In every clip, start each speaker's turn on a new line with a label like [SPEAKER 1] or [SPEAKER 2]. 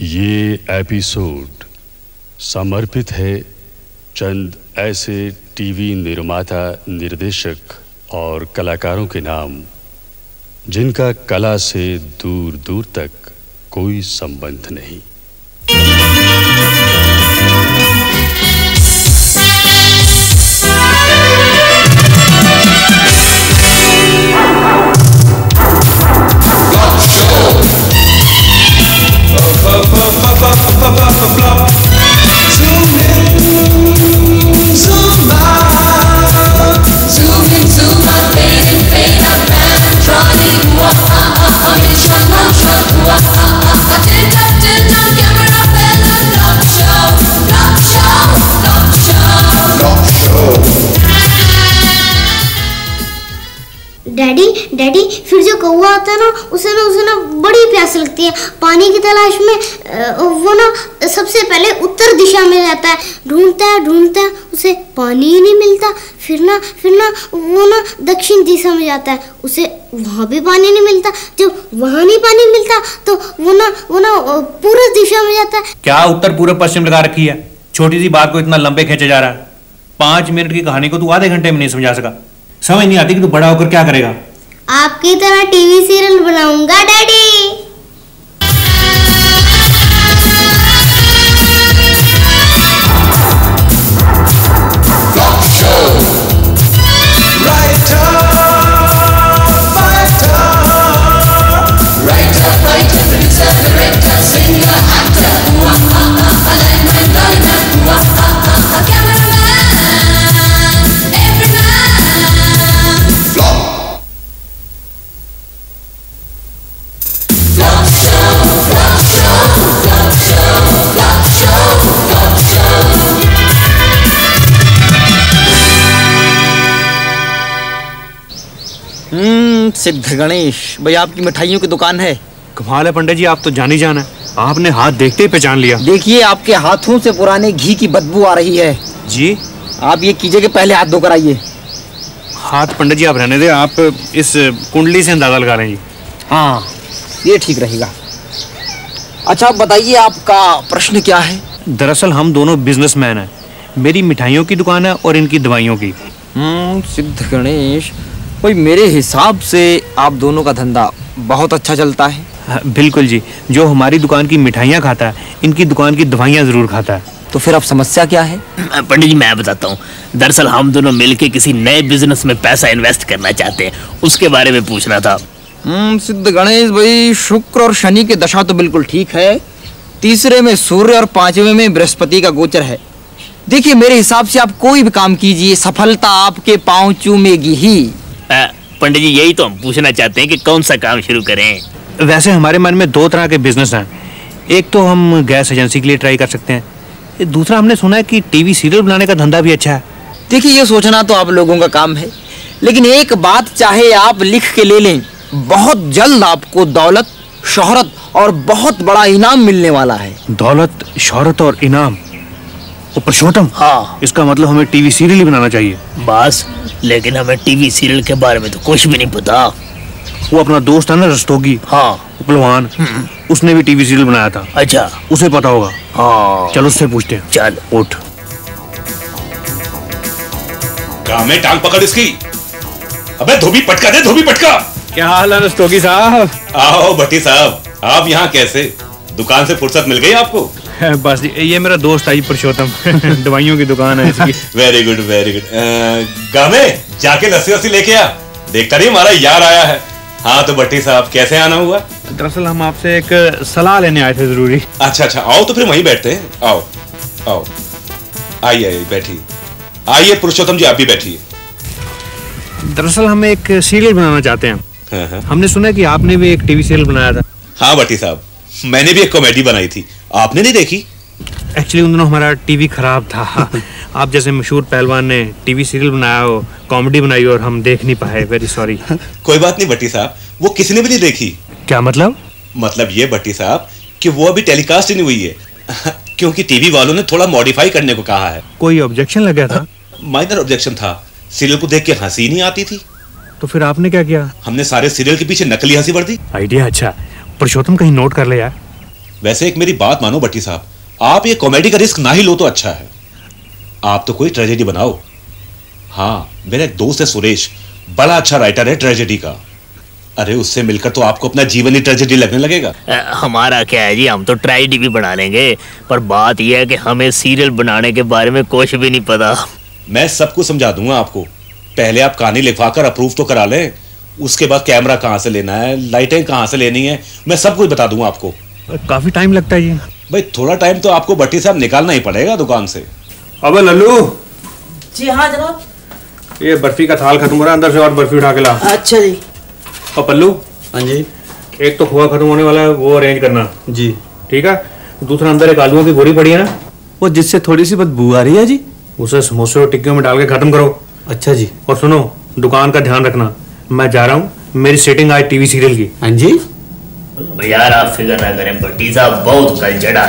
[SPEAKER 1] ये एपिसोड समर्पित है चंद ऐसे टीवी निर्माता, निर्देशक और कलाकारों के नाम, जिनका कला से दूर दूर तक कोई संबंध नहीं।
[SPEAKER 2] Try to walk, I'm in trouble, trouble, I did that. Daddy फिर जो कौवा होता है ना, उसे ना उसे ना बड़ी प्यास लगती है। पानी की तलाश में वो ना, सबसे पहले उत्तर दिशा में जाता है। ढूंढता है ढूंढता है, उसे पानी ही नहीं मिलता। फिर ना फिर ना, वो ना दक्षिण दिशा में जाता है। उसे वहाँ भी पानी नहीं मिलता। जब वहाँ नहीं पानी मिलता तो वो ना वो ना पूर्व दिशा में जाता है।
[SPEAKER 3] क्या उत्तर पूर्व पश्चिम लगा रखी है? छोटी सी बात को इतना लंबे खींचा जा रहा है। पाँच मिनट की कहानी को तू आधे घंटे में नहीं समझा सका। समझ नहीं आती कि तू बड़ा होकर क्या करेगा।
[SPEAKER 2] आपकी तरह टीवी सीरियल बनाऊँगा डैडी।
[SPEAKER 4] गणेश भाई आपकी मिठाइयों की दुकान है।
[SPEAKER 3] कमाल है पंडित जी आप तो जानी जान। है आपने हाथ देखते ही पहचान लिया।
[SPEAKER 4] देखिए आपके हाथों से पुराने घी की बदबू आ रही है।
[SPEAKER 3] जी?
[SPEAKER 4] आप ये कीजिए कि पहले हाथ धोकर आइए।
[SPEAKER 3] हाथ पंडित जी आप रहने दे। आप इस कुंडली से अंदाज़ा लगा रहे हैं
[SPEAKER 4] हाँ ये ठीक रहेगा। अच्छा आप बताइए आपका प्रश्न क्या है?
[SPEAKER 3] दरअसल हम दोनों बिजनेसमैन हैं। मेरी मिठाइयों की दुकान है और इनकी दवाइयों की।
[SPEAKER 4] हम्म सिद्ध गणेश भाई मेरे हिसाब से आप दोनों का धंधा बहुत अच्छा चलता है।
[SPEAKER 3] हाँ, बिल्कुल जी। जो हमारी दुकान की मिठाइयाँ खाता है इनकी दुकान की दवाइयाँ ज़रूर खाता है।
[SPEAKER 4] तो फिर अब समस्या क्या है?
[SPEAKER 5] पंडित जी मैं बताता हूँ। दरअसल हम दोनों मिलके किसी नए बिज़नेस में पैसा इन्वेस्ट करना चाहते हैं। उसके बारे में पूछना था।
[SPEAKER 4] हम्म सिद्ध गणेश भाई शुक्र और शनि की दशा तो बिल्कुल ठीक है। तीसरे में सूर्य और पाँचवें में बृहस्पति का गोचर है। देखिए मेरे हिसाब से आप कोई भी काम कीजिए सफलता आपके पाँव चूमेगी ही।
[SPEAKER 5] पंडित जी यही तो हम पूछना चाहते हैं कि कौन सा काम शुरू करें?
[SPEAKER 3] वैसे हमारे मन में दो तरह के बिज़नेस हैं। एक तो हम गैस एजेंसी के लिए ट्राई कर सकते हैं। दूसरा हमने सुना है कि टीवी सीरियल बनाने का धंधा भी अच्छा है।
[SPEAKER 4] देखिए ये सोचना तो आप लोगों का काम है। लेकिन एक बात चाहे आप लिख के ले लें बहुत जल्द आपको दौलत शोहरत और बहुत बड़ा इनाम मिलने वाला है।
[SPEAKER 3] दौलत शोहरत और इनाम वो पुरुषोत्तम?
[SPEAKER 5] हाँ।
[SPEAKER 3] इसका मतलब हमें टीवी सीरियल ही बनाना चाहिए।
[SPEAKER 5] बस लेकिन हमें टीवी सीरियल के बारे में तो कुछ भी नहीं पता।
[SPEAKER 3] वो अपना दोस्त है ना रस्तोगी?
[SPEAKER 5] हाँ।
[SPEAKER 3] पहलवान उसने भी टीवी सीरियल बनाया था।
[SPEAKER 5] अच्छा।
[SPEAKER 3] उसे पता होगा।
[SPEAKER 5] हाँ।
[SPEAKER 3] चलो उससे पूछते हैं।
[SPEAKER 5] चल
[SPEAKER 3] उठ।
[SPEAKER 6] काम है टांग पकड़ इसकी? अबे धोबी पटका दे धोबी पटका।
[SPEAKER 3] क्या हाल है रस्तोगी साहब?
[SPEAKER 6] आओ भट्टी साहब। आप यहाँ कैसे? दुकान से फुर्सत मिल गई आपको?
[SPEAKER 3] बस जी, ये मेरा दोस्त आई पुरुषोत्तम। दवाइयों की दुकान है इसकी।
[SPEAKER 6] वेरी गुड वेरी गुड गामे जाके लस्सी वस्सी लेके आ। देखता नहीं हमारा यार आया है। हाँ तो भट्टी साहब कैसे आना हुआ?
[SPEAKER 3] दरअसल हम आपसे एक सलाह लेने आए थे ज़रूरी।
[SPEAKER 6] अच्छा अच्छा आओ तो फिर वहीं बैठते हैं। आओ आओ। आइए आइए बैठिए। आइए पुरुषोत्तम जी आप भी बैठिए।
[SPEAKER 3] दरअसल हम एक सीरियल बनाना चाहते हैं।
[SPEAKER 6] हाँ हाँ।
[SPEAKER 3] हमने सुना है कि आपने भी एक टीवी सीरियल बनाया था।
[SPEAKER 6] हाँ भट्टी साहब मैंने भी एक कॉमेडी बनाई थी। आपने नहीं देखी?
[SPEAKER 3] एक्चुअली उन दिनों हमारा टीवी खराब था। आप जैसे मशहूर पहलवान ने टीवी सीरियल बनाया हो कॉमेडी बनाई हो और हम देख नहीं पाए। वेरी सॉरी
[SPEAKER 6] कोई बात नहीं भट्टी साहब। वो किसी ने भी नहीं देखी?
[SPEAKER 3] क्या मतलब?
[SPEAKER 6] मतलब ये भट्टी साहब कि वो अभी टेलीकास्ट ही नहीं हुई है। क्योंकि टीवी वालों ने थोड़ा मॉडिफाई करने को कहा है।
[SPEAKER 3] कोई ऑब्जेक्शन लग गया था?
[SPEAKER 6] माइनर ऑब्जेक्शन था। सीरियल को देख के हँसी नहीं आती थी।
[SPEAKER 3] तो फिर आपने क्या किया?
[SPEAKER 6] हमने सारे सीरियल के पीछे नकली हँसी भर दी।
[SPEAKER 3] आइडिया अच्छा। पुरुषोत्तम कहीं नोट कर ले यार।
[SPEAKER 6] वैसे एक मेरी बात मानो भट्टी साहब। आप ये कॉमेडी का रिस्क ना ही लो तो अच्छा है। आप तो कोई ट्रेजेडी बनाओ। हाँ मेरा एक दोस्त है सुरेश। बड़ा अच्छा राइटर है ट्रेजेडी का। अरे उससे मिलकर तो आपको अपना जीवन ही ट्रेजेडी लगने लगेगा।
[SPEAKER 5] अ, हमारा क्या है जी हम तो ट्रेजेडी भी बना लेंगे। पर बात यह है कि हमें सीरियल बनाने के बारे में कुछ भी नहीं पता।
[SPEAKER 6] मैं सब कुछ समझा दूँगा आपको। पहले आप कहानी लिखवाकर अप्रूव तो करा लें। उसके बाद कैमरा कहाँ से लेना है? लाइटें कहाँ से लेनी है? मैं सब कुछ बता दूँगा आपको।
[SPEAKER 3] काफ़ी टाइम लगता है जी
[SPEAKER 6] भाई थोड़ा टाइम तो आपको भट्टी साहब निकालना ही पड़ेगा दुकान से।
[SPEAKER 3] अबे लल्लू
[SPEAKER 7] जी हाँ जनाब।
[SPEAKER 3] ये बर्फ़ी का थाल खत्म हो रहा है अंदर से और बर्फ़ी उठा के ला।
[SPEAKER 7] अच्छा जी।
[SPEAKER 3] और पल्लू?
[SPEAKER 8] हाँ जी।
[SPEAKER 3] एक तो खोआ खत्म होने वाला है वो अरेंज करना।
[SPEAKER 8] जी।
[SPEAKER 3] ठीक है? दूसरा अंदर एक आलूओं की बोरी पड़ी है ना।
[SPEAKER 8] वो जिससे थोड़ी सी बदबू आ रही है जी।
[SPEAKER 3] उसे समोसे और टिक्कियों में डाल के खत्म करो।
[SPEAKER 8] अच्छा जी।
[SPEAKER 3] और सुनो दुकान का ध्यान रखना। मैं जा रहा हूँ मेरी सेटिंग आज टीवी सीरियल की।
[SPEAKER 8] हाँ जी।
[SPEAKER 5] यार आप फ़िक्र ना करें भट्टी साहब बहुत कल चढ़ा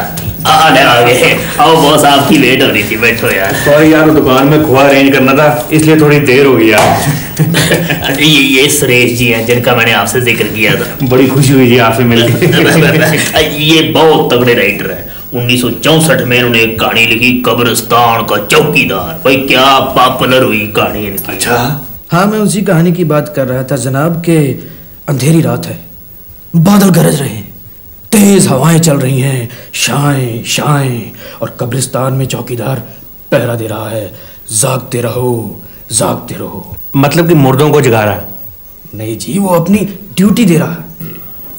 [SPEAKER 5] आने आ गए आओ बॉस आपकी वेट हो रही थी बैठो यार।
[SPEAKER 3] सॉरी यार दुकान में खोआ अरेंज करना था इसलिए थोड़ी देर हो गई यार।
[SPEAKER 5] ये ये सुरेश जी हैं जिनका मैंने आपसे ज़िक्र किया था।
[SPEAKER 3] बड़ी खुशी हुई जी आपसे मिलकर
[SPEAKER 5] ये बहुत तगड़े राइटर है। 1964 में इन्होंने एक कहानी लिखी कब्रिस्तान का चौकीदार। भाई क्या पॉपुलर हुई कहानी इनकी। अच्छा?
[SPEAKER 7] हाँ मैं उसी कहानी की बात कर रहा था जनाब के अंधेरी रात है। बादल गरज रहे हैं। तेज हवाएँ चल रही हैं। शाएँ शाएँ। और कब्रिस्तान में चौकीदार पहरा दे रहा है। जागते रहो जागते रहो।
[SPEAKER 3] मतलब कि मुर्दों को जगा रहा है?
[SPEAKER 7] नहीं जी वो अपनी ड्यूटी दे रहा है।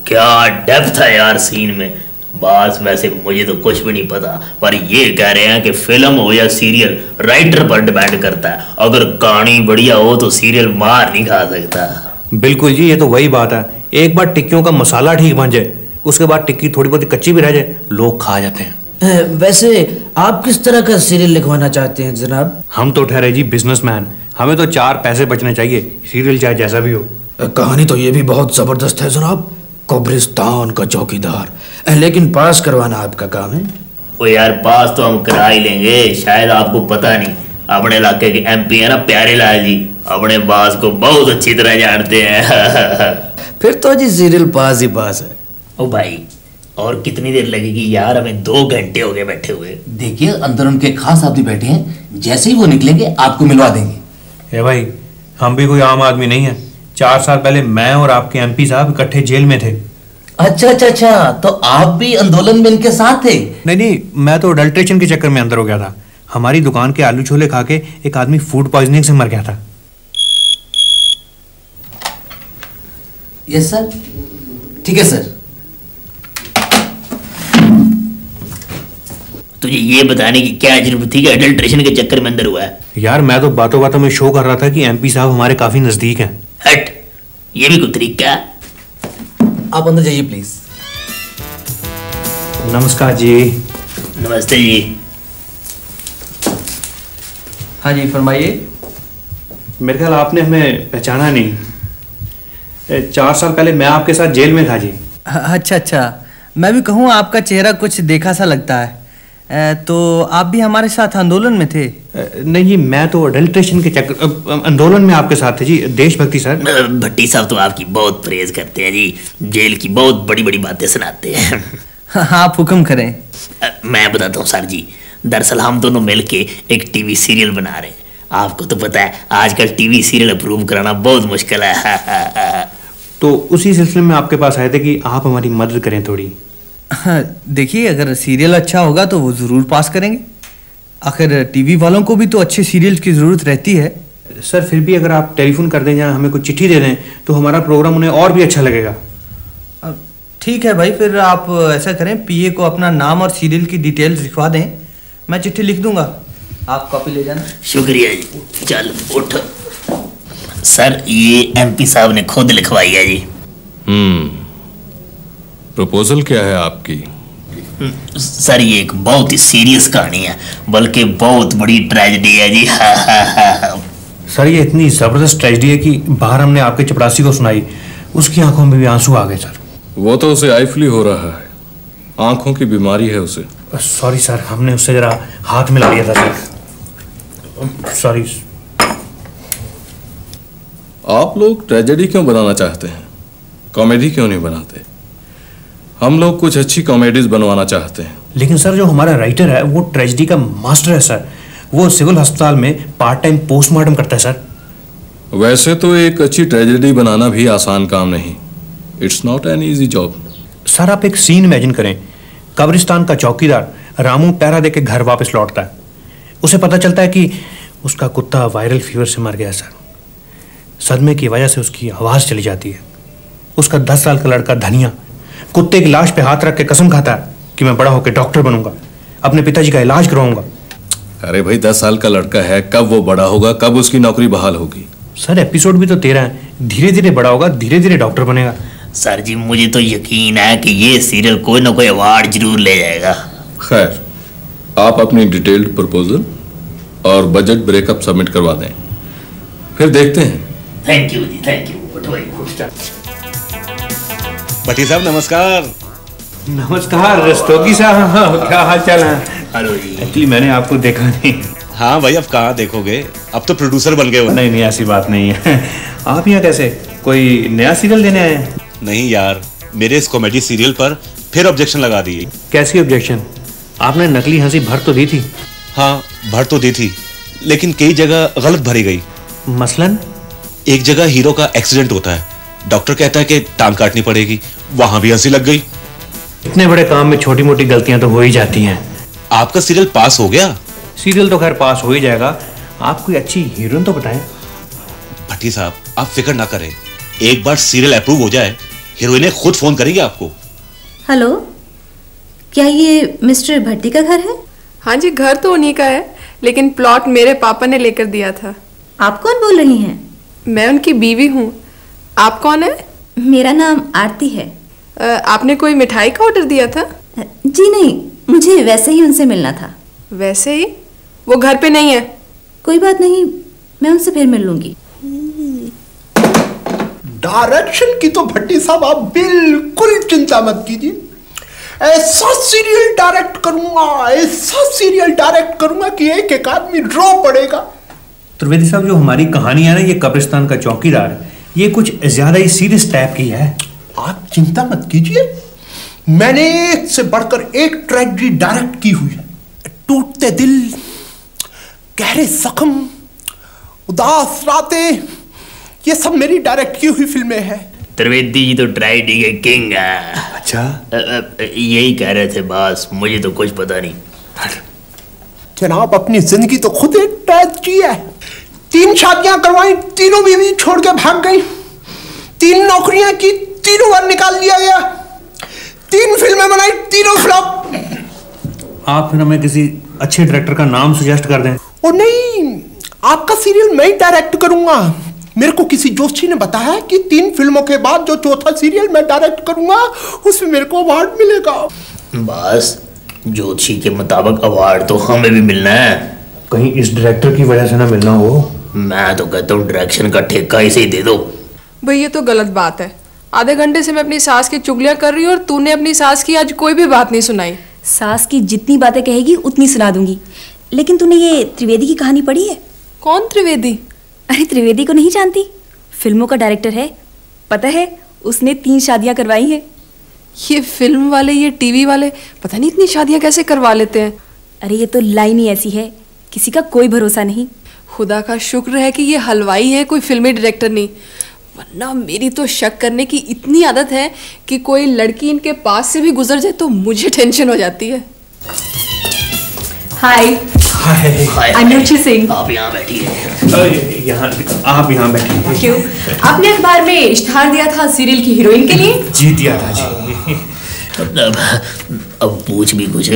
[SPEAKER 5] क्या डेप्थ है यार सीन में। बस वैसे मुझे तो कुछ भी नहीं पता। पर ये कह रहे हैं कि फ़िल्म हो या सीरियल राइटर पर डिपेंड करता है। अगर कहानी बढ़िया हो तो सीरियल मार नहीं खा सकता।
[SPEAKER 3] बिल्कुल जी ये तो वही बात है। एक बार टिक्कियों का मसाला ठीक बन जाए उसके बाद टिक्की थोड़ी बहुत कच्ची भी रह जाए लोग खा जाते हैं।
[SPEAKER 7] वैसे आप किस तरह का सीरियल लिखवाना चाहते हैं जनाब?
[SPEAKER 3] हम तो ठहरे जी बिजनेसमैन हमें तो चार पैसे बचने चाहिए सीरियल चाहे जैसा भी हो।
[SPEAKER 7] कहानी तो ये भी बहुत ज़बरदस्त है जनाब। कब्रिस्तान का चौकीदार। लेकिन पास करवाना आपका काम है?
[SPEAKER 5] वो यार पास तो हम करा ही लेंगे शायद आपको पता नहीं। अपने इलाके के एमपी है ना प्यारे लाल जी। अपने बास को बहुत अच्छी तरह जानते हैं।
[SPEAKER 7] फिर तो जी सीरियल पास ही पास है।
[SPEAKER 5] ओ भाई और कितनी देर लगेगी यार हमें दो घंटे हो गए बैठे हुए।
[SPEAKER 9] देखिए अंदर उनके खास आदमी बैठे हैं जैसे ही वो निकलेंगे आपको मिलवा देंगे।
[SPEAKER 3] ए भाई हम भी कोई आम आदमी नहीं है। चार साल पहले मैं और आपके एमपी साहब इकट्ठे जेल में थे।
[SPEAKER 9] अच्छा अच्छा अच्छा तो आप भी आंदोलन में इनके साथ थे?
[SPEAKER 3] नहीं नहीं मैं तो अडल्ट्रेशन के चक्कर में अंदर हो गया था। हमारी दुकान के आलू छोले खा के एक आदमी फ़ूड पॉइजनिंग से मर गया था।
[SPEAKER 9] यस सर ठीक है सर
[SPEAKER 5] तुझे ये बताने की क्या ज़रूरत थी कि अडल्ट्रेशन के चक्कर में अंदर हुआ है?
[SPEAKER 3] यार मैं तो बातों बातों में शो कर रहा था कि एमपी साहब हमारे काफ़ी नज़दीक हैं।
[SPEAKER 5] हट। ये भी कोई तरीका? है
[SPEAKER 9] आप अंदर जाइए प्लीज़
[SPEAKER 3] नमस्कार जी।
[SPEAKER 5] नमस्ते जी।
[SPEAKER 4] हाँ जी फरमाइए।
[SPEAKER 3] मेरे ख्याल आपने हमें पहचाना नहीं। चार साल पहले मैं आपके साथ जेल में था जी।
[SPEAKER 4] अच्छा अच्छा। मैं भी कहूँ आपका चेहरा कुछ देखा सा लगता है। तो आप भी हमारे साथ आंदोलन में थे?
[SPEAKER 3] नहीं जी मैं तो अडल्ट्रेशन के चक्कर आंदोलन में आपके साथ थे जी देशभक्ति सर।
[SPEAKER 5] भट्टी साहब तो आपकी बहुत प्रेज करते हैं जी जेल की बहुत बड़ी बड़ी बातें सुनाते हैं।
[SPEAKER 4] आप हुक्म करें।
[SPEAKER 5] मैं बताता हूँ सर जी दरअसल हम दोनों मिलके एक टीवी सीरियल बना रहे हैं। आपको तो पता है आजकल टीवी सीरियल अप्रूव कराना बहुत मुश्किल है।
[SPEAKER 3] तो उसी सिलसिले में आपके पास आए थे कि आप हमारी मदद करें थोड़ी।
[SPEAKER 4] हाँ, देखिए अगर सीरियल अच्छा होगा तो वो ज़रूर पास करेंगे। आखिर टीवी वालों को भी तो अच्छे सीरियल की ज़रूरत रहती है।
[SPEAKER 3] सर फिर भी अगर आप टेलीफोन कर दें या हमें कुछ चिट्ठी दे दें तो हमारा प्रोग्राम उन्हें और भी अच्छा लगेगा।
[SPEAKER 4] ठीक है भाई फिर आप ऐसा करें पीए को अपना नाम और सीरियल की डिटेल्स लिखवा दें। मैं चिट्ठी लिख दूँगा। आप कॉपी ले जाना।
[SPEAKER 5] शुक्रिया जी। चल उठ। सर ये एमपी साहब ने खुद लिखवाई है जी।
[SPEAKER 1] हम्म। प्रपोजल क्या है आपकी?
[SPEAKER 5] सर ये एक बहुत ही सीरियस कहानी है बल्कि बहुत बड़ी ट्रेजेडी है जी। हा हा हा हा
[SPEAKER 3] सर ये इतनी ज़बरदस्त ट्रेजिडी है कि बाहर हमने आपके चपरासी को सुनाई उसकी आँखों में भी आँसू आ गए सर।
[SPEAKER 1] वो तो उसे आईफली हो रहा है। आँखों की बीमारी है उसे।
[SPEAKER 3] सॉरी सर हमने उससे जरा हाथ मिला लिया था सर। सॉरी
[SPEAKER 1] आप लोग ट्रेजेडी क्यों बनाना चाहते हैं? कॉमेडी क्यों नहीं बनाते? हम लोग कुछ अच्छी कॉमेडीज बनवाना चाहते हैं।
[SPEAKER 3] लेकिन सर जो हमारा राइटर है वो ट्रेजेडी का मास्टर है सर वो सिविल अस्पताल में पार्ट टाइम पोस्टमार्टम करता है सर
[SPEAKER 1] वैसे तो एक अच्छी ट्रेजेडी बनाना भी आसान काम नहीं। It's not an easy job
[SPEAKER 3] sir आप एक सीन इमेजिन करें। कब्रिस्तान का चौकीदार रामू पैरा दे के घर वापस लौटता है। उसे पता चलता है कि उसका कुत्ता वायरल फीवर से मर गया सर सदमे की वजह से उसकी आवाज़ चली जाती है। उसका दस साल का लड़का धनिया कुत्ते की लाश पे हाथ रख के कसम खाता है कि मैं बड़ा होकर डॉक्टर बनूँगा अपने पिताजी का इलाज करवाऊँगा।
[SPEAKER 1] अरे भाई दस साल का लड़का है कब वो बड़ा होगा कब उसकी नौकरी बहाल होगी?
[SPEAKER 3] सर एपिसोड भी तो तेरह है धीरे धीरे बड़ा होगा धीरे धीरे डॉक्टर बनेगा।
[SPEAKER 5] सर जी मुझे तो यकीन है कि ये सीरियल कोई ना कोई अवार्ड ज़रूर ले जाएगा।
[SPEAKER 1] खैर आप अपनी डिटेल्ड प्रपोजल और बजट ब्रेकअप सबमिट करवा दें। फिर देखते हैं।
[SPEAKER 5] थैंक यू जी थैंक यू
[SPEAKER 6] भट्टी साहब नमस्कार।
[SPEAKER 3] नमस्कार रस्तोगी साहब हाँ, क्या हाल चाल है?
[SPEAKER 5] हेलो जी।
[SPEAKER 3] एक्चुअली मैंने आपको देखा नहीं।
[SPEAKER 6] हाँ भाई अब कहाँ देखोगे? अब तो प्रोड्यूसर बन गए हो।
[SPEAKER 3] नहीं नहीं ऐसी बात नहीं है। आप यहाँ कैसे? कोई नया सीरियल देने आए हैं?
[SPEAKER 6] नहीं यार मेरे इस कॉमेडी सीरियल पर फिर ऑब्जेक्शन लगा दी।
[SPEAKER 3] कैसी ऑब्जेक्शन आपने नकली हँसी भर तो दी थी।
[SPEAKER 6] हाँ भर तो दी थी लेकिन कई जगह गलत भरी गई।
[SPEAKER 3] मसलन?
[SPEAKER 6] एक जगह हीरो का एक्सीडेंट होता है। डॉक्टर कहता है कि टांग काटनी पड़ेगी। वहाँ भी हँसी लग गई।
[SPEAKER 3] इतने बड़े काम में छोटी मोटी गलतियाँ तो हो ही जाती हैं।
[SPEAKER 6] आपका सीरियल पास हो गया?
[SPEAKER 3] सीरियल तो खैर पास हो ही जाएगा। आप कोई अच्छी हीरोइन तो बताएँ।
[SPEAKER 6] भट्टी साहब आप फ़िक्र ना करें। एक बार सीरियल अप्रूव हो जाए हीरोइने खुद फ़ोन करेंगे आपको।
[SPEAKER 10] हेलो? क्या ये मिस्टर भट्टी का घर है?
[SPEAKER 11] हाँ जी घर तो उन्हीं का है लेकिन प्लॉट मेरे पापा ने लेकर दिया था।
[SPEAKER 10] आप कौन बोल रही हैं?
[SPEAKER 11] मैं उनकी बीवी हूँ। आप कौन है?
[SPEAKER 10] मेरा नाम आरती है।
[SPEAKER 11] आपने कोई मिठाई का ऑर्डर दिया था?
[SPEAKER 10] जी नहीं मुझे वैसे ही उनसे मिलना था।
[SPEAKER 11] वैसे ही? वो घर पे नहीं है।
[SPEAKER 10] कोई बात नहीं मैं उनसे फिर मिल लूँगी।
[SPEAKER 12] डायरेक्शन की तो भट्टी साहब आप बिल्कुल चिंता मत कीजिए। ऐसा सीरियल डायरेक्ट करूँगा ऐसा सीरियल डायरेक्ट करूँगा कि एक एक आदमी रो पड़ेगा।
[SPEAKER 3] त्रिवेदी साहब जो हमारी कहानी है ना ये कब्रिस्तान का चौकीदार ये कुछ ज़्यादा ही सीरियस टाइप की है।
[SPEAKER 12] आप चिंता मत कीजिए। मैंने एक से बढ़कर एक ट्रेजेडी डायरेक्ट की हुई है। टूटते दिल गहरे जख्म उदास रातें ये सब मेरी डायरेक्ट की हुई फ़िल्में हैं।
[SPEAKER 5] त्रिवेदी जी तो ट्राइडी के किंग है।
[SPEAKER 3] अच्छा?
[SPEAKER 5] यही कह रहे थे बस मुझे तो कुछ पता नहीं।
[SPEAKER 12] जनाब अपनी ज़िंदगी तो खुद एक ट्रेजेडी है। तीन शादियाँ करवाई तीनों बीवी छोड़ के भाग गई। तीन नौकरियाँ की तीनों बार निकाल दिया गया। तीन फ़िल्में बनाई तीनों फ्लॉप।
[SPEAKER 3] आप फिर हमें किसी अच्छे डायरेक्टर का नाम सजेस्ट कर दें।
[SPEAKER 12] ओ नहीं आपका सीरियल मैं ही डायरेक्ट करूँगा। मेरे को किसी जोशी ने बताया कि तीन फ़िल्मों के बाद जो चौथा सीरियल मैं डायरेक्ट करूँगा उसमें मेरे को अवार्ड मिलेगा।
[SPEAKER 5] बस जोशी के मुताबिक अवार्ड तो हमें भी मिलना है।
[SPEAKER 3] कहीं इस डायरेक्टर की वजह से ना मिलना हो।
[SPEAKER 5] मैं तो कहता हूँ डायरेक्शन का ठेका इसे ही दे दो।
[SPEAKER 11] भाई ये तो गलत बात है। आधे घंटे से मैं अपनी सास की चुगलियाँ कर रही हूँ और तूने अपनी सास की आज कोई भी बात नहीं सुनाई।
[SPEAKER 10] सास की जितनी बातें कहेगी उतनी सुना दूँगी। लेकिन तूने ये त्रिवेदी की कहानी पढ़ी है?
[SPEAKER 11] कौन त्रिवेदी?
[SPEAKER 10] अरे त्रिवेदी को नहीं जानती? फ़िल्मों का डायरेक्टर है। पता है उसने तीन शादियाँ करवाई हैं।
[SPEAKER 11] ये फ़िल्म वाले ये टीवी वाले पता नहीं इतनी शादियाँ कैसे करवा लेते हैं?
[SPEAKER 10] अरे ये तो लाइन ही ऐसी है। किसी का कोई भरोसा नहीं।
[SPEAKER 11] खुदा का शुक्र है कि ये हलवाई है कोई फिल्मी डायरेक्टर नहीं। वरना मेरी तो शक करने की इतनी आदत है कि कोई लड़की इनके पास से भी गुजर जाए तो मुझे टेंशन हो जाती है।
[SPEAKER 10] हाय
[SPEAKER 3] हाय
[SPEAKER 10] Ruchi
[SPEAKER 5] आप यहाँ बैठिए
[SPEAKER 3] यहाँ आप यहाँ बैठिए
[SPEAKER 10] क्यों? आपने अखबार में इश्तहार दिया था सीरियल की हीरोइन के लिए?
[SPEAKER 3] जी दिया था जी।
[SPEAKER 5] अब अब पूछ भी कुछ।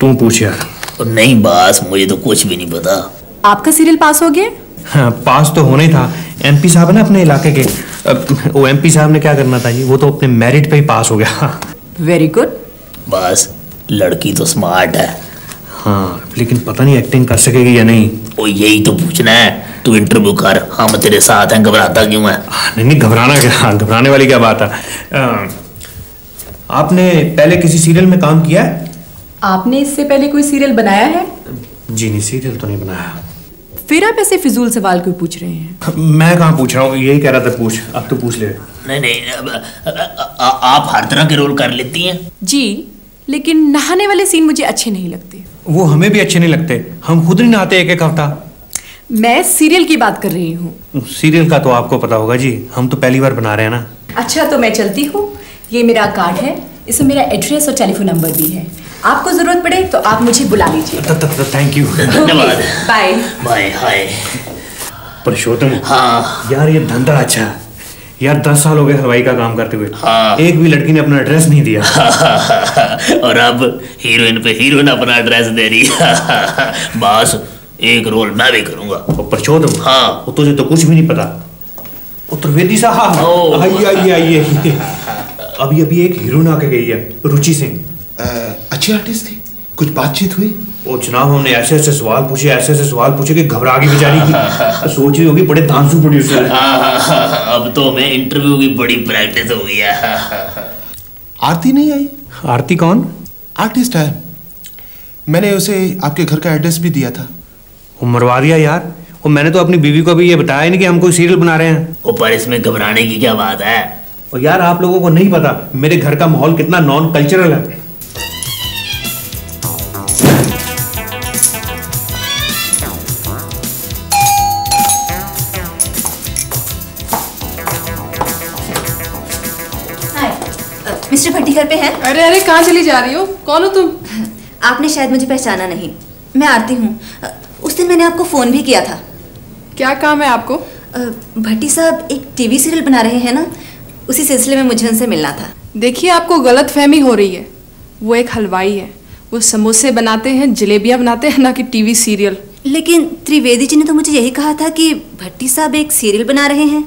[SPEAKER 3] तू पूछ यार
[SPEAKER 5] नहीं बस मुझे तो कुछ भी नहीं पता।
[SPEAKER 10] आपका सीरियल पास हो गया?
[SPEAKER 3] हाँ, पास तो होने था। एमपी साहब है ना अपने इलाके के? वो एमपी साहब ने क्या करना था? जी वो तो अपने मेरिट पे ही पास हो गया।
[SPEAKER 10] वेरी गुड
[SPEAKER 5] बस लड़की तो स्मार्ट है।
[SPEAKER 3] हाँ लेकिन पता नहीं एक्टिंग कर सकेगी या नहीं।
[SPEAKER 5] ओ यही तो पूछना है। तू इंटरव्यू कर हम तेरे साथ हैं घबराता क्यों है?
[SPEAKER 3] नहीं नहीं घबराना क्या? घबराने वाली क्या बात है? आपने पहले किसी सीरियल में काम किया है?
[SPEAKER 10] आपने इससे पहले कोई सीरियल बनाया है?
[SPEAKER 3] जी नहीं सीरियल तो नहीं बनाया।
[SPEAKER 11] फिर आप ऐसे फिजूल सवाल क्यों पूछ रहे हैं?
[SPEAKER 3] मैं कहाँ पूछ रहा हूँ? यही कह रहा था पूछ। अब तो पूछ ले।
[SPEAKER 5] नहीं नहीं अब, आ- आप हर तरह के रोल कर लेती हैं।
[SPEAKER 11] जी लेकिन नहाने वाले सीन मुझे अच्छे नहीं लगते।
[SPEAKER 3] वो हमें भी अच्छे नहीं लगते। हम खुद नहीं नहाते एक एक हफ़्ता।
[SPEAKER 11] मैं सीरियल की बात कर रही हूँ।
[SPEAKER 3] सीरियल का तो आपको पता होगा जी। हम तो पहली बार बना रहे हैं ना।
[SPEAKER 10] अच्छा तो मैं चलती हूँ। ये मेरा कार्ड है। इसमें मेरा एड्रेस और टेलीफोन नंबर भी है। आपको ज़रूरत पड़े तो आप मुझे बुला लीजिए।
[SPEAKER 3] थैंक यू
[SPEAKER 5] धन्यवाद।
[SPEAKER 10] बाय
[SPEAKER 5] बाय हाय
[SPEAKER 3] पुरुषोत्तम
[SPEAKER 5] हाँ।
[SPEAKER 3] यार ये धंधा अच्छा यार दस साल हो गए हलवाई का काम करते हुए।
[SPEAKER 5] हाँ।
[SPEAKER 3] एक भी लड़की ने अपना एड्रेस नहीं दिया।
[SPEAKER 5] और अब हीरोइन पे हीरोइन अपना एड्रेस दे रही है। बस एक रोल मैं भी करूँगा।
[SPEAKER 3] और पुरुषोत्तम
[SPEAKER 5] हाँ।
[SPEAKER 3] वो तुझे तो कुछ भी नहीं पता। वो त्रिवेदी साहब। आइए आइए आइए। अभी अभी एक हीरोइन आके गई है रुचि सिंह।
[SPEAKER 12] अच्छी आर्टिस्ट थी। कुछ बातचीत हुई।
[SPEAKER 3] वो जनाब हमने ऐसे ऐसे सवाल पूछे ऐसे ऐसे सवाल पूछे कि घबरा गई बेचारी तो सोच रही होगी बड़े दांसू प्रोड्यूसर
[SPEAKER 5] अब तो हमें इंटरव्यू की बड़ी प्रैक्टिस हो गई है।
[SPEAKER 12] आरती नहीं आई।
[SPEAKER 3] आरती कौन?
[SPEAKER 12] आर्टिस्ट है। मैंने उसे आपके घर का एड्रेस भी दिया था।
[SPEAKER 3] वो मरवा दिया यार। वो मैंने तो अपनी बीवी को भी ये बताया नहीं कि हम कोई सीरियल बना रहे हैं।
[SPEAKER 5] ऊपर इसमें घबराने की क्या बात है?
[SPEAKER 3] और यार आप लोगों को नहीं पता मेरे घर का माहौल कितना नॉन कल्चरल है।
[SPEAKER 11] अरे अरे कहाँ चली जा रही हो? कौन हो तुम?
[SPEAKER 10] आपने शायद मुझे पहचाना नहीं। मैं आरती हूँ। उस दिन मैंने आपको फ़ोन भी किया था।
[SPEAKER 11] क्या काम है आपको?
[SPEAKER 10] भट्टी साहब एक टीवी सीरियल बना रहे हैं ना? उसी सिलसिले में मुझे उनसे मिलना था।
[SPEAKER 11] देखिए आपको गलत फहमी हो रही है। वो एक हलवाई है। वो समोसे बनाते हैं जलेबियाँ बनाते हैं ना कि टीवी सीरियल।
[SPEAKER 10] लेकिन त्रिवेदी जी ने तो मुझे यही कहा था कि भट्टी साहब एक सीरियल बना रहे हैं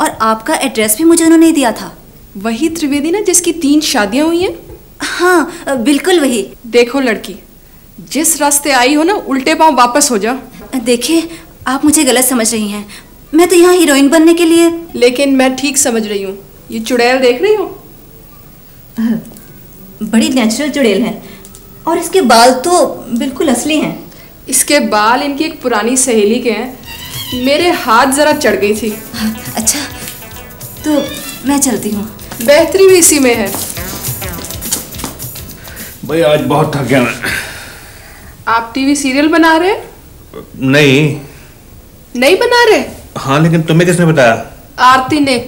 [SPEAKER 10] और आपका एड्रेस भी मुझे उन्होंने दिया था।
[SPEAKER 11] वही त्रिवेदी ना जिसकी तीन शादियाँ हुई हैं?
[SPEAKER 10] हाँ बिल्कुल वही।
[SPEAKER 11] देखो लड़की जिस रास्ते आई हो ना उल्टे पाँव वापस हो जा।
[SPEAKER 10] देखिए आप मुझे गलत समझ रही हैं। मैं तो यहाँ हीरोइन बनने के लिए
[SPEAKER 11] लेकिन मैं ठीक समझ रही हूँ। ये चुड़ैल देख रही हो?
[SPEAKER 10] बड़ी नेचुरल चुड़ैल है। और इसके बाल तो बिल्कुल असली हैं।
[SPEAKER 11] इसके बाल इनकी एक पुरानी सहेली के हैं। मेरे हाथ जरा चढ़ गई थी।
[SPEAKER 10] अच्छा तो मैं चलती हूँ।
[SPEAKER 11] बेहतरी भी इसी में है।
[SPEAKER 3] भाई आज बहुत थक गया मैं।
[SPEAKER 11] आप टीवी सीरियल बना रहे हैं?
[SPEAKER 3] नहीं।
[SPEAKER 11] नहीं बना रहे?
[SPEAKER 3] हाँ लेकिन तुम्हें किसने बताया?
[SPEAKER 11] आरती ने।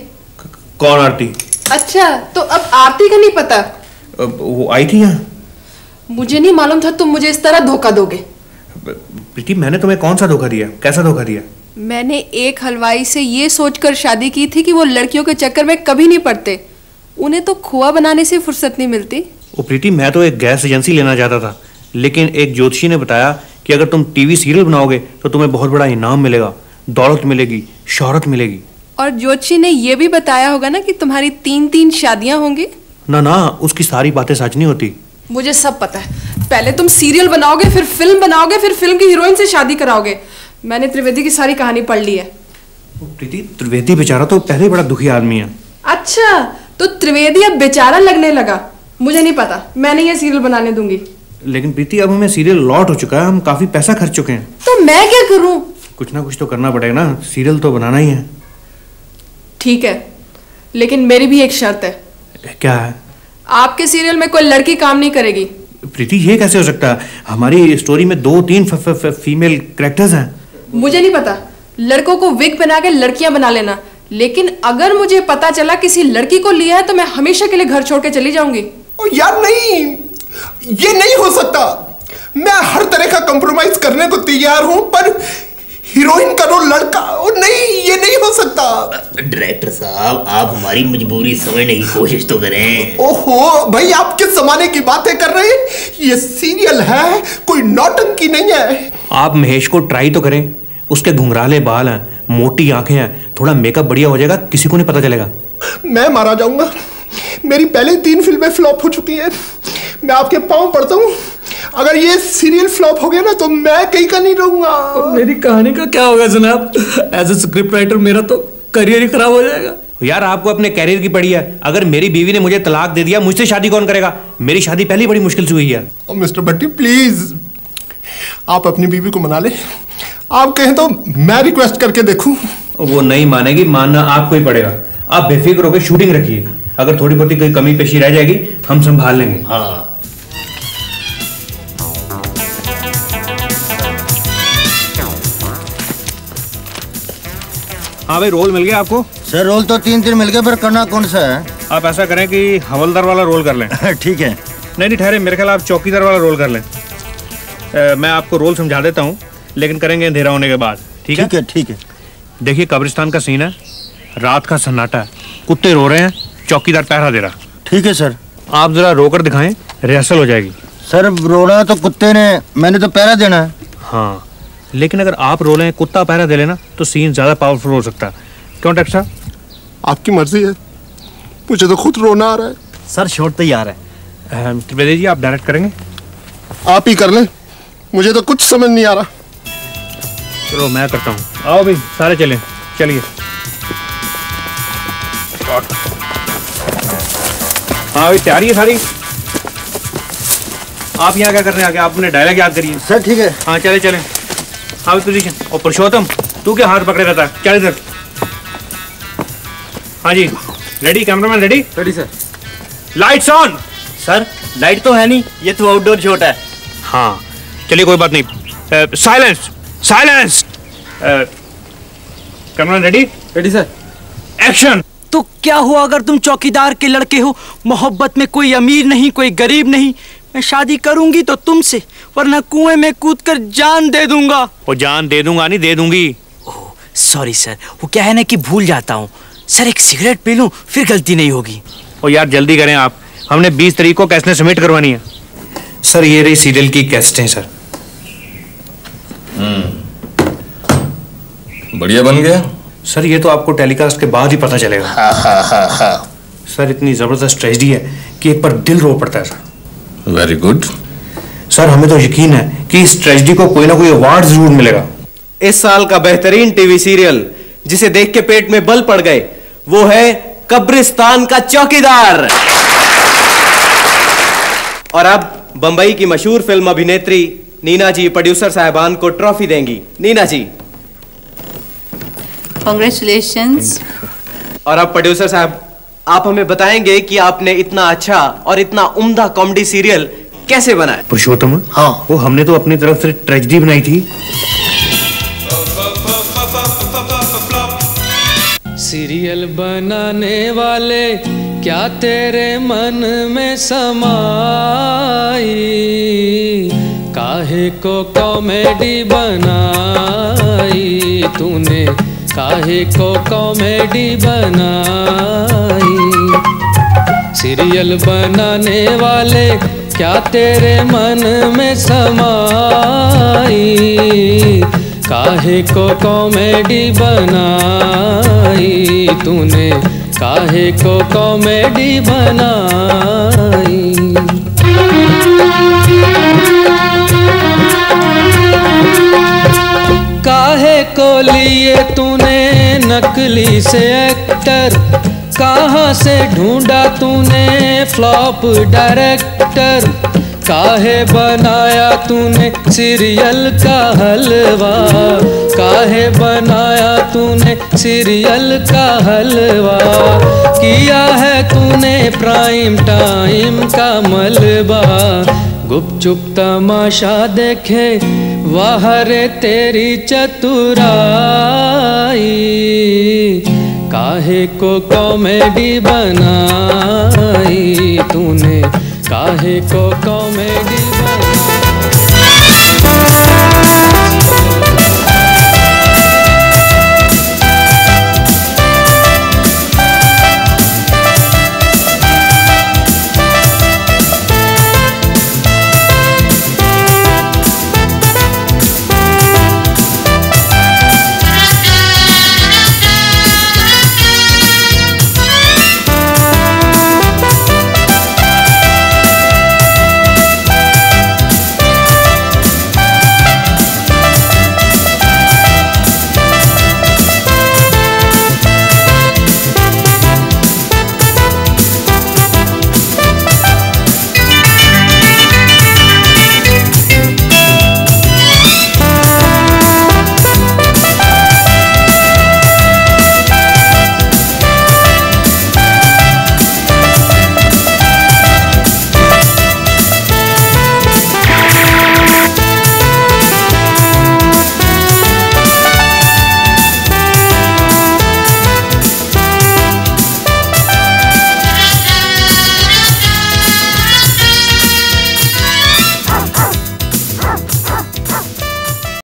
[SPEAKER 3] कौन आरती?
[SPEAKER 11] अच्छा तो अब आरती का नहीं पता?
[SPEAKER 3] वो आई थी यहाँ?
[SPEAKER 11] मुझे नहीं मालूम था तुम मुझे इस तरह धोखा दोगे।
[SPEAKER 3] प्रीति मैंने तुम्हें कौन सा धोखा दिया? कैसा धोखा दिया?
[SPEAKER 11] मैंने एक हलवाई से ये सोचकर शादी की थी कि वो लड़कियों के चक्कर में कभी नहीं पड़ते। उन्हें तो खोआ बनाने से फुर्सत नहीं मिलती।
[SPEAKER 3] वो प्रीति मैं तो एक गैस एजेंसी लेना चाहता था लेकिन एक ज्योतिषी ने बताया कि अगर तुम टीवी सीरियल बनाओगे तो तुम्हें बहुत बड़ा इनाम मिलेगा दौलत मिलेगी शोहरत मिलेगी।
[SPEAKER 11] और ज्योतिषी ने ये भी बताया होगा ना कि तुम्हारी तीन तीन शादियाँ होंगी?
[SPEAKER 3] ना ना उसकी सारी बातें सच नहीं होती।
[SPEAKER 11] मुझे सब पता है। पहले तुम सीरियल बनाओगे फिर फ़िल्म बनाओगे फिर फ़िल्म की हीरोइन से शादी कराओगे। मैंने त्रिवेदी की सारी कहानी पढ़ ली है।
[SPEAKER 3] प्रीति त्रिवेदी बेचारा तो पहले बड़ा दुखी आदमी है।
[SPEAKER 11] अच्छा तो त्रिवेदी अब बेचारा लगने लगा। मुझे नहीं पता। मैं नहीं ये सीरियल बनाने दूँगी।
[SPEAKER 3] लेकिन प्रीति अब हमें सीरियल लॉट हो चुका है। हम काफ़ी पैसा खर्च चुके हैं।
[SPEAKER 11] तो मैं क्या करूँ?
[SPEAKER 3] कुछ ना कुछ तो करना पड़ेगा ना। सीरियल तो बनाना ही है।
[SPEAKER 11] ठीक है। लेकिन मेरी भी एक शर्त है।
[SPEAKER 3] क्या है?
[SPEAKER 11] आपके सीरियल में कोई लड़की काम नहीं करेगी।
[SPEAKER 3] प्रीति ये कैसे हो सकता है? हमारी स्टोरी में दो तीन फ, फ, फ, फीमेल कैरेक्टर्स हैं।
[SPEAKER 11] मुझे नहीं पता। लड़कों को विग बना के लड़कियाँ बना लेना। लेकिन अगर मुझे पता चला किसी लड़की को लिया है तो मैं हमेशा के लिए घर छोड़ के चली जाऊँगी।
[SPEAKER 12] ओ यार नहीं। ये नहीं हो सकता। मैं हर तरह का कंप्रोमाइज करने को तैयार हूँ पर हीरोइन का रोल लड़का ओ नहीं ये नहीं हो सकता।
[SPEAKER 5] डायरेक्टर साहब आप हमारी मजबूरी समझने की कोशिश तो करें।
[SPEAKER 12] ओहो भाई आप किस जमाने की बातें कर रहे हैं? ये सीरियल है कोई नौटंकी नहीं है।
[SPEAKER 3] आप महेश को ट्राई तो करें। उसके घुंघराले बाल हैं। मोटी आँखें हैं थोड़ा मेकअप बढ़िया हो जाएगा किसी को नहीं पता चलेगा।
[SPEAKER 12] मैं मारा जाऊँगा। मेरी पहले तीन फ़िल्में फ्लॉप हो चुकी हैं। मैं आपके पाँव पड़ता हूँ। अगर ये सीरियल फ्लॉप हो गया ना तो मैं कहीं का नहीं रहूँगा।
[SPEAKER 8] मेरी कहानी का क्या होगा जनाब? एज ए स्क्रिप्ट राइटर मेरा तो करियर ही खराब हो जाएगा।
[SPEAKER 3] यार आपको अपने कैरियर की पड़ी है। अगर मेरी बीवी ने मुझे तलाक दे दिया मुझसे शादी कौन करेगा? मेरी शादी पहली बड़ी मुश्किल से हुई है।
[SPEAKER 12] ओ मिस्टर भट्टी प्लीज़ आप अपनी बीवी को मना ले। आप कहें तो मैं रिक्वेस्ट करके देखूँ।
[SPEAKER 3] वो नहीं मानेगी मानना आपको ही पड़ेगा। आप बेफिक्र होकर शूटिंग रखिए। अगर थोड़ी बहुत कोई कमी पेशी रह जाएगी हम संभाल लेंगे।
[SPEAKER 5] हाँ।
[SPEAKER 3] हाँ भाई रोल मिल गया आपको?
[SPEAKER 13] सर रोल तो तीन तीन मिल गए पर करना कौन सा है?
[SPEAKER 3] आप ऐसा करें कि हवलदार वाला रोल कर लें।
[SPEAKER 13] ठीक है।
[SPEAKER 3] नहीं नहीं ठहरे मेरे ख्याल आप चौकीदार वाला रोल कर लें। अ, मैं आपको रोल समझा देता हूँ। लेकिन करेंगे अंधेरा होने के बाद ठीक है?
[SPEAKER 13] ठीक है ठीक है।
[SPEAKER 3] देखिए कब्रिस्तान का सीन है। रात का सन्नाटा है। कुत्ते रो रहे हैं। चौकीदार पहरा दे रहा।
[SPEAKER 13] ठीक है सर।
[SPEAKER 3] आप जरा रोकर दिखाएँ। रिहर्सल हो जाएगी।
[SPEAKER 13] सर रो रोना तो कुत्ते ने मैंने तो पहरा देना है।
[SPEAKER 3] हाँ। लेकिन अगर आप रो लें कुत्ता पहरा दे लेना तो सीन ज़्यादा पावरफुल हो सकता है। क्यों डॉक्टर साहब?
[SPEAKER 12] आपकी मर्ज़ी है। मुझे तो खुद रोना आ रहा है।
[SPEAKER 13] सर शॉट तैयार है
[SPEAKER 3] अहम, त्रिवेदी जी आप डायरेक्ट करेंगे?
[SPEAKER 12] आप ही कर लें। मुझे तो कुछ समझ नहीं आ रहा।
[SPEAKER 3] चलो मैं करता हूँ। आओ भाई सारे चलें। चलिए। हाँ भाई तैयारी है सारी? आप यहाँ क्या कर रहे हैं आगे? आप अपने डायलॉग याद करिए।
[SPEAKER 13] सर ठीक है।
[SPEAKER 3] हाँ चले चले। हाँ पोजीशन और पुरुषोत्तम तू क्या हाथ पकड़े रहता है? चल इधर। हाँ जी। Ready cameraman ready
[SPEAKER 14] ready sir
[SPEAKER 3] lights on
[SPEAKER 14] sir light तो है नहीं ये तो आउटडोर शॉट है।
[SPEAKER 3] हाँ। चलिए कोई बात नहीं। Silence silence cameraman ready
[SPEAKER 14] ready sir
[SPEAKER 3] action
[SPEAKER 15] तो क्या हुआ अगर तुम चौकीदार के लड़के हो? मोहब्बत में कोई अमीर नहीं कोई गरीब नहीं। मैं शादी करूँगी तो तुमसे वरना कुएँ में कूदकर जान दे दूँगा।
[SPEAKER 3] वो जान दे दूँगा नहीं दे दूँगी।
[SPEAKER 15] ओह सॉरी सर वो क्या है ना कि भूल जाता हूँ। सर एक सिगरेट पी लूँ फिर गलती नहीं होगी।
[SPEAKER 3] ओ यार जल्दी करें आप। हमने 20 तारीख को कैसेट सबमिट करवानी है। सर ये रही सीरियल की कैसेटें सर
[SPEAKER 1] बढ़िया बन गया।
[SPEAKER 3] सर ये तो आपको टेलीकास्ट के बाद ही पता चलेगा।
[SPEAKER 5] हाँ हाँ हाँ हाँ।
[SPEAKER 3] सर इतनी ज़बरदस्त ट्रेजिडी है कि एक पर दिल रो पड़ता है सर।
[SPEAKER 1] वेरी गुड
[SPEAKER 3] सर हमें तो यकीन है कि इस ट्रेजिडी को कोई ना कोई अवार्ड ज़रूर मिलेगा।
[SPEAKER 14] इस साल का बेहतरीन टीवी सीरियल जिसे देख के पेट में बल पड़ गए वो है कब्रिस्तान का चौकीदार। और अब बंबई की मशहूर फ़िल्म अभिनेत्री नीना जी प्रोड्यूसर साहबान को ट्रॉफी देंगी। नीना जी
[SPEAKER 16] कॉन्ग्रेचुलेशंस
[SPEAKER 14] और अब प्रोड्यूसर साहब आप हमें बताएँगे कि आपने इतना अच्छा और इतना उम्दा कॉमेडी सीरियल कैसे बनाया?
[SPEAKER 3] पुरुषोत्तम? हाँ। वो हमने तो अपनी तरफ़ से ट्रेजिडी बनाई थी।
[SPEAKER 17] सीरियल बनाने वाले क्या तेरे मन में समाई? काहे को कॉमेडी बनाई तूने? काहे को कॉमेडी बनाई? सीरियल बनाने वाले क्या तेरे मन में समाई? काहे को कॉमेडी बनाई तूने? काहे को कॉमेडी बनाई? लिए तूने नकली से एक्टर, कहाँ से ढूंढा तूने फ्लॉप डायरेक्टर? काहे बनाया तूने सीरियल का हलवा? काहे बनाया तूने सीरियल का हलवा? किया है तूने प्राइम टाइम का मलबा? गुपचुप तमाशा देखे वाह रे तेरी चतुराई काहे को कॉमेडी बनाई तूने? काहे को कॉमेडी